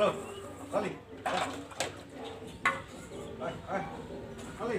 Hello. Ali. Hi. Hi. Ali.